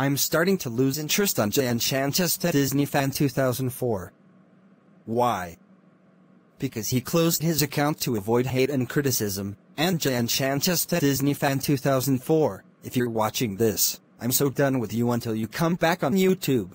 I'm starting to lose interest on JuanShanchez Disney Fan 2004. Why? Because he closed his account to avoid hate and criticism, and JuanShanchez Disney Fan 2004, if you're watching this, I'm so done with you until you come back on YouTube.